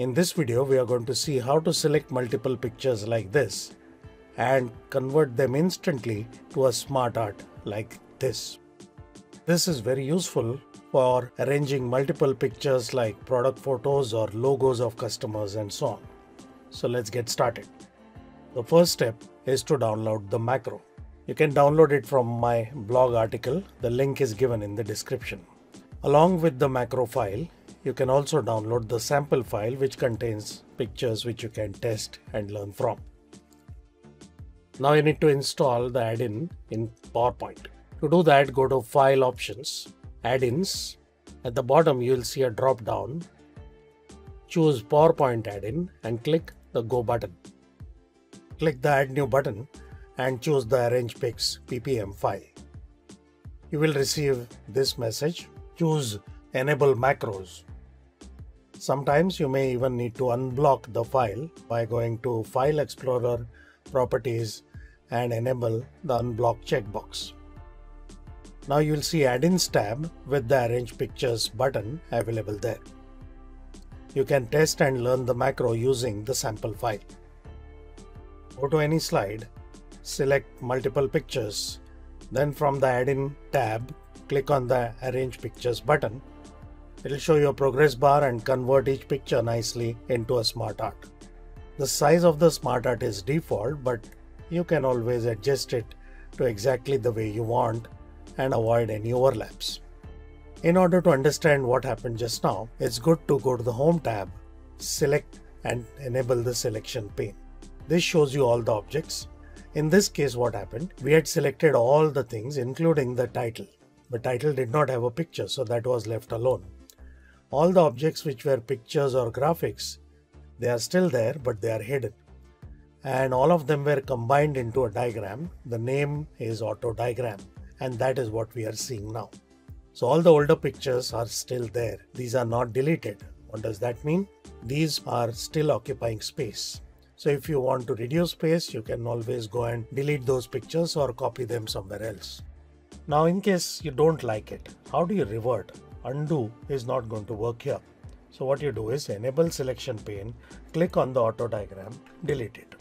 In this video, we are going to see how to select multiple pictures like this and convert them instantly to a smart art like this. This is very useful for arranging multiple pictures like product photos or logos of customers and so on. So let's get started. The first step is to download the macro. You can download it from my blog article. The link is given in the description. Along with the macro file, you can also download the sample file which contains pictures which you can test and learn from. Now you need to install the add-in in PowerPoint. To do that, go to File Options, Add-ins. At the bottom, you will see a drop-down. Choose PowerPoint add-in and click the Go button. Click the Add New button and choose the Arrange Pics PPAM file. You will receive this message. Choose Enable Macros. Sometimes you may even need to unblock the file by going to File Explorer, Properties and enable the Unblock checkbox. Now you will see Add-ins tab with the Arrange Pictures button available there. You can test and learn the macro using the sample file. Go to any slide, select multiple pictures, then from the Add-in tab, click on the Arrange Pictures button It'll show you a progress bar and convert each picture nicely into a smart art. The size of the smart art is default, but you can always adjust it to exactly the way you want and avoid any overlaps. In order to understand what happened just now, it's good to go to the Home tab, select and enable the selection pane. This shows you all the objects. In this case, what happened? We had selected all the things, including the title. The title did not have a picture, so that was left alone all the objects which were pictures or graphics, they are still there, but they are hidden. And all of them were combined into a diagram. The name is auto diagram, and that is what we are seeing now. So all the older pictures are still there. These are not deleted. What does that mean? These are still occupying space. So if you want to reduce space, you can always go and delete those pictures or copy them somewhere else. Now, in case you don't like it, how do you revert? Undo is not going to work here. So what you do is enable selection pane, click on the auto diagram, delete it.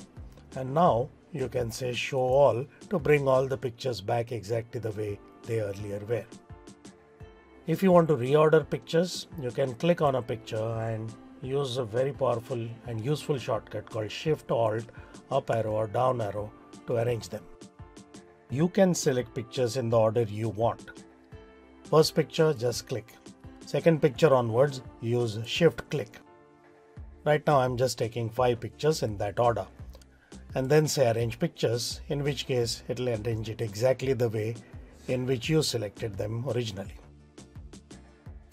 And now you can say show all to bring all the pictures back exactly the way they earlier were. If you want to reorder pictures, you can click on a picture and use a very powerful and useful shortcut called Shift Alt up arrow or down arrow to arrange them. You can select pictures in the order you want. First picture, just click. Second picture onwards, use shift click. Right now I'm just taking 5 pictures in that order. And then say arrange pictures, in which case it'll arrange it exactly the way in which you selected them originally.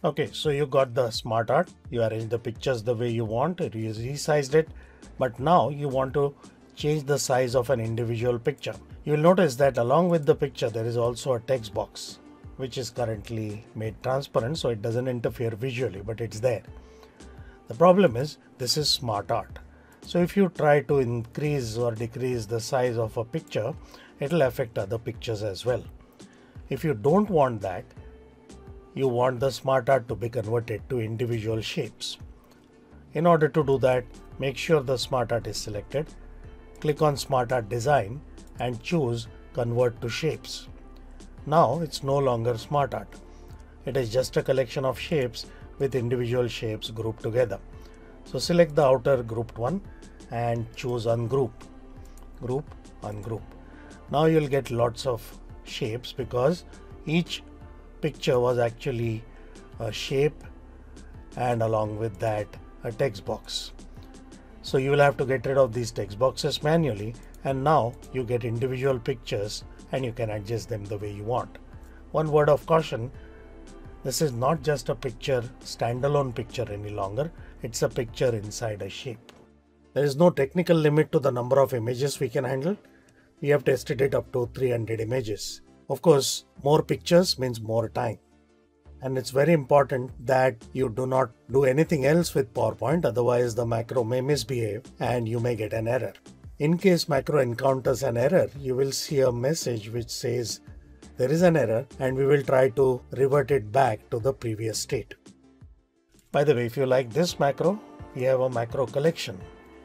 Okay, so you got the smart art, you arrange the pictures the way you want, you resized it, but now you want to change the size of an individual picture. You'll notice that along with the picture there is also a text box which is currently made transparent so it doesn't interfere visually but it's there. The problem is this is smart art. So if you try to increase or decrease the size of a picture, it'll affect other pictures as well. If you don't want that, you want the smart art to be converted to individual shapes. In order to do that, make sure the smart art is selected. Click on smart art design and choose convert to shapes. Now it's no longer smart art. It is just a collection of shapes with individual shapes grouped together. So select the outer grouped one and choose ungroup. Group, ungroup. Now you'll get lots of shapes because each picture was actually a shape and along with that a text box. So you will have to get rid of these text boxes manually and now you get individual pictures and you can adjust them the way you want. One word of caution this is not just a picture, standalone picture any longer, it's a picture inside a shape. There is no technical limit to the number of images we can handle. We have tested it up to 300 images. Of course, more pictures means more time. And it's very important that you do not do anything else with PowerPoint, otherwise the macro may misbehave and you may get an error. In case macro encounters an error, you will see a message which says there is an error and we will try to revert it back to the previous state. By the way, if you like this macro, you have a macro collection.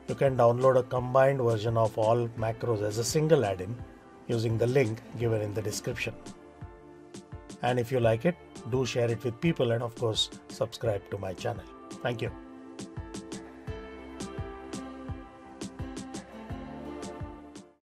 You can download a combined version of all macros as a single add-in using the link given in the description. And if you like it, do share it with people and of course subscribe to my channel. Thank you.